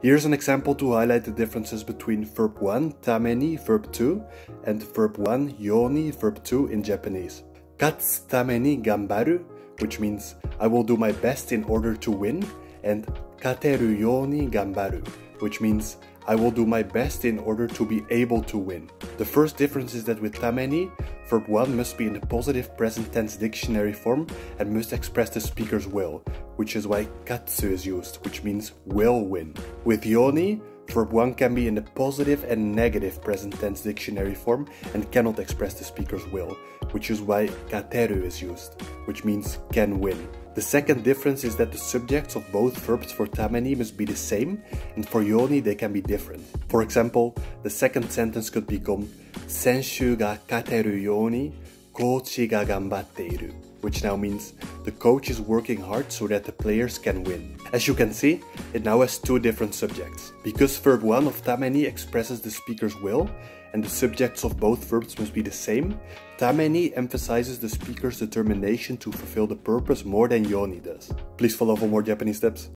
Here's an example to highlight the differences between verb 1, tameni, verb 2, and verb 1, yoni, verb 2 in Japanese. Katsu tameni gambaru, which means I will do my best in order to win, and kateru yoni gambaru, which means I will do my best in order to be able to win. The first difference is that with tameni, verb 1 must be in the positive present tense dictionary form and must express the speaker's will, which is why katsu is used, which means will win. With yoni, verb 1 can be in the positive and negative present tense dictionary form and cannot express the speaker's will, which is why kateru is used, which means can win. The second difference is that the subjects of both verbs for tameni must be the same, and for yoni they can be different. For example, the second sentence could become Senshu ga kateru yoni, kochi ga gambatte iru, which now means the coach is working hard so that the players can win. As you can see, it now has two different subjects. Because verb 1 of tameni expresses the speaker's will, and the subjects of both verbs must be the same, Tameni emphasizes the speaker's determination to fulfill the purpose more than Yoni does. Please follow for more Japanese tips.